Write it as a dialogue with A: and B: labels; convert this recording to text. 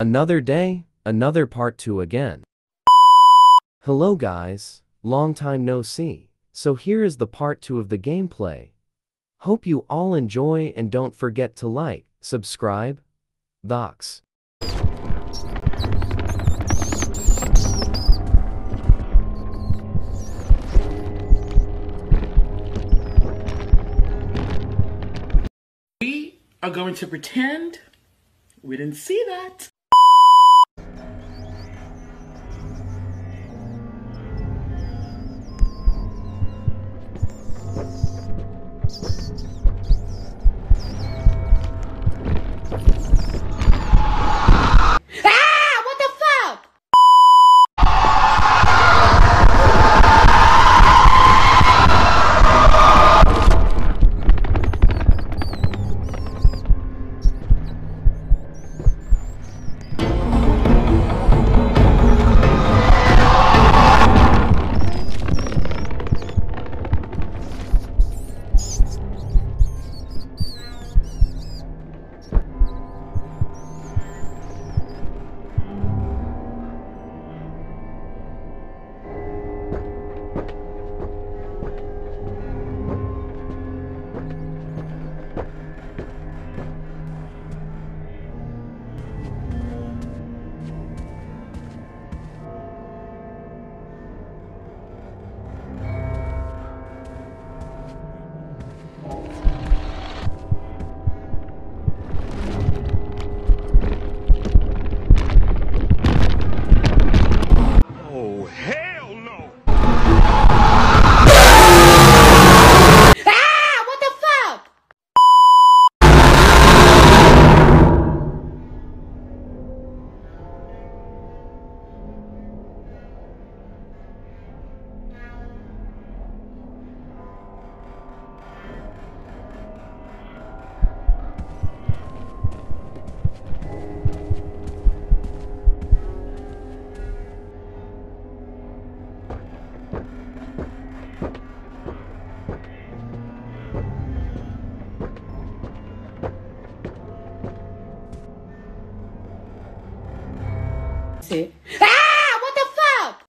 A: Another day, another part 2 again. Hello guys, long time no see. So here is the part 2 of the gameplay. Hope you all enjoy and don't forget to like, subscribe. Docs.
B: We are going to pretend we didn't see that.
C: it.
D: Ah! What the fuck?